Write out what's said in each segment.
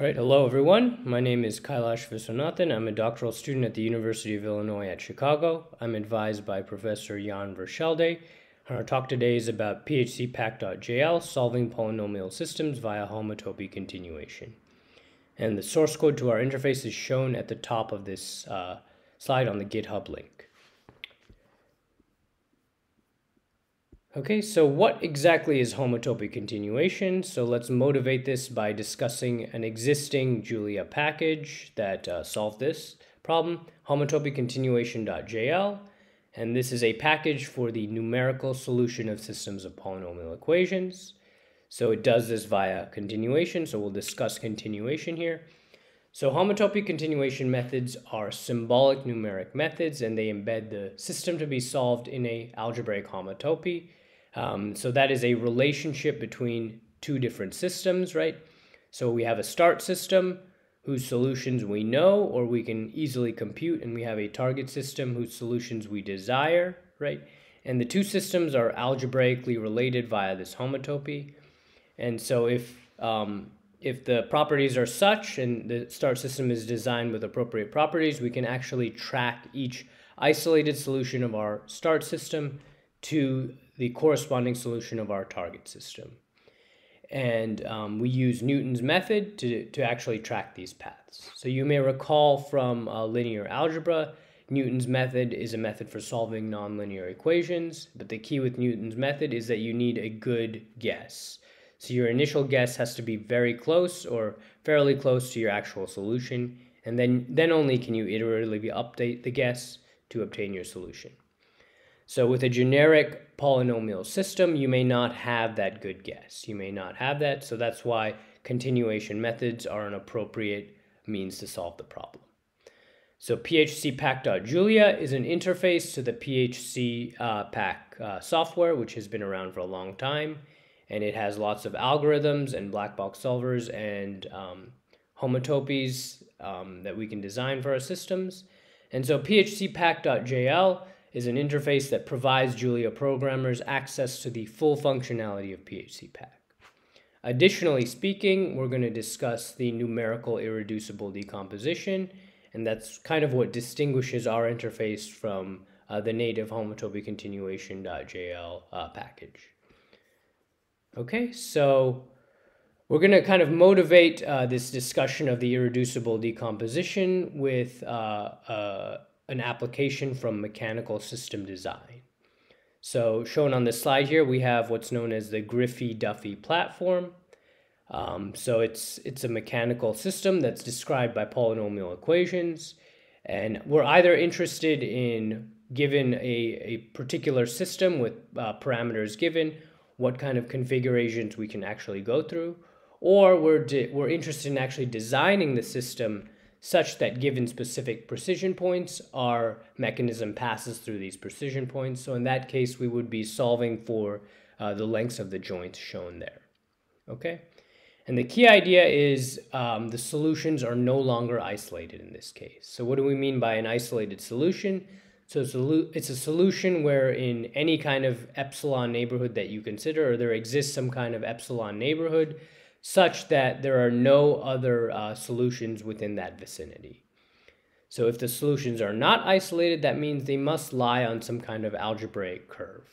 All right, hello everyone. My name is Kailash Viswanathan. I'm a doctoral student at the University of Illinois at Chicago. I'm advised by Professor Jan Verschelde. Our talk today is about phcpack.jl, solving polynomial systems via homotopy continuation. And the source code to our interface is shown at the top of this uh, slide on the GitHub link. Okay, so what exactly is homotopy continuation? So let's motivate this by discussing an existing Julia package that uh, solved this problem, homotopycontinuation.jl. And this is a package for the numerical solution of systems of polynomial equations. So it does this via continuation, so we'll discuss continuation here. So homotopy continuation methods are symbolic numeric methods and they embed the system to be solved in a algebraic homotopy. Um, so that is a relationship between two different systems, right? So we have a start system whose solutions we know or we can easily compute, and we have a target system whose solutions we desire, right? And the two systems are algebraically related via this homotopy. And so if um, if the properties are such and the start system is designed with appropriate properties, we can actually track each isolated solution of our start system to the corresponding solution of our target system. And um, we use Newton's method to, to actually track these paths. So you may recall from uh, linear algebra, Newton's method is a method for solving nonlinear equations, but the key with Newton's method is that you need a good guess. So your initial guess has to be very close or fairly close to your actual solution, and then, then only can you iteratively update the guess to obtain your solution. So with a generic polynomial system, you may not have that good guess. You may not have that, so that's why continuation methods are an appropriate means to solve the problem. So phcpack.julia is an interface to the PHC uh, pack uh, software, which has been around for a long time. And it has lots of algorithms and black box solvers and um, homotopies um, that we can design for our systems. And so phcpack.jl is an interface that provides Julia programmers access to the full functionality of PHCPack. Additionally speaking, we're going to discuss the numerical irreducible decomposition, and that's kind of what distinguishes our interface from uh, the native homotopy continuation.jl uh, package. Okay, so we're going to kind of motivate uh, this discussion of the irreducible decomposition with uh, uh, an application from mechanical system design. So shown on this slide here, we have what's known as the Griffis-Duffy platform. Um, so it's, it's a mechanical system that's described by polynomial equations. And we're either interested in, given a, a particular system with uh, parameters given, what kind of configurations we can actually go through, or we're, we're interested in actually designing the system such that given specific precision points, our mechanism passes through these precision points. So in that case, we would be solving for uh, the lengths of the joints shown there. Okay? And the key idea is um, the solutions are no longer isolated in this case. So what do we mean by an isolated solution? So it's a solution where in any kind of epsilon neighborhood that you consider, or there exists some kind of epsilon neighborhood, such that there are no other uh, solutions within that vicinity. So if the solutions are not isolated, that means they must lie on some kind of algebraic curve.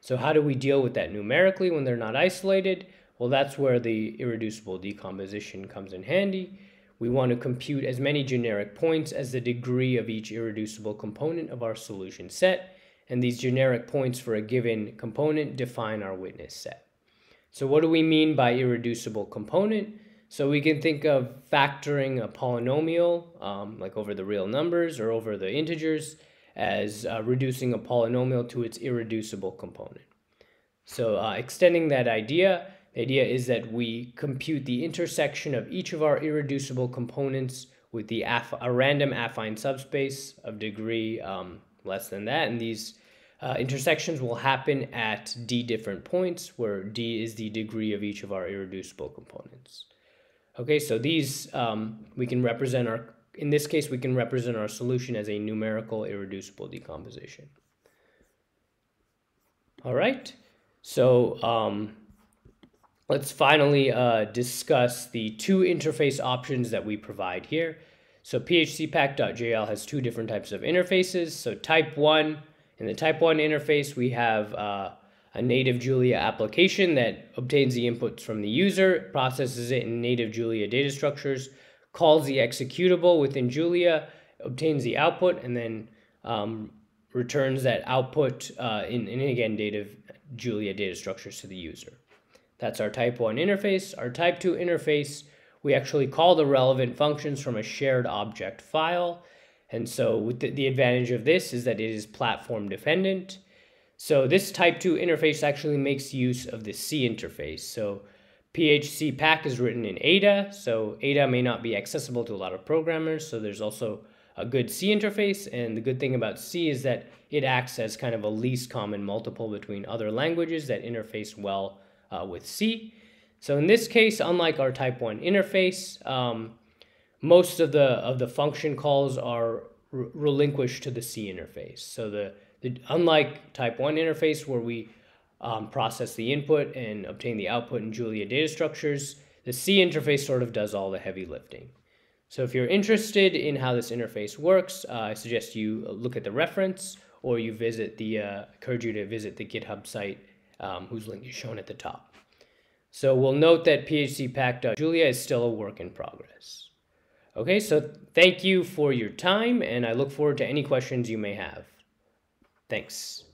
So how do we deal with that numerically when they're not isolated? Well, that's where the irreducible decomposition comes in handy. We want to compute as many generic points as the degree of each irreducible component of our solution set, and these generic points for a given component define our witness set. So what do we mean by irreducible component? So we can think of factoring a polynomial, um, like over the real numbers or over the integers, as uh, reducing a polynomial to its irreducible component. So uh, extending that idea, the idea is that we compute the intersection of each of our irreducible components with the a random affine subspace of degree um, less than that, and these uh, intersections will happen at d different points where d is the degree of each of our irreducible components. Okay, so these um, we can represent our, in this case, we can represent our solution as a numerical irreducible decomposition. All right, so um, let's finally uh, discuss the two interface options that we provide here. So phcpack.jl has two different types of interfaces. So type 1, in the type 1 interface, we have uh, a native Julia application that obtains the inputs from the user, processes it in native Julia data structures, calls the executable within Julia, obtains the output, and then um, returns that output uh, in, in, again, native Julia data structures to the user. That's our type 1 interface. Our type 2 interface, we actually call the relevant functions from a shared object file. And so the, the advantage of this is that it is platform dependent. So this type 2 interface actually makes use of the C interface. So PHC pack is written in Ada, so Ada may not be accessible to a lot of programmers, so there's also a good C interface, and the good thing about C is that it acts as kind of a least common multiple between other languages that interface well uh, with C. So in this case, unlike our type 1 interface, um, most of the of the function calls are re relinquished to the C interface. So the, the unlike type 1 interface where we um, process the input and obtain the output in Julia data structures, the C interface sort of does all the heavy lifting. So if you're interested in how this interface works, uh, I suggest you look at the reference or you visit the, uh, encourage you to visit the GitHub site um, whose link is shown at the top. So we'll note that phcpack.julia is still a work in progress. Okay, so thank you for your time, and I look forward to any questions you may have. Thanks.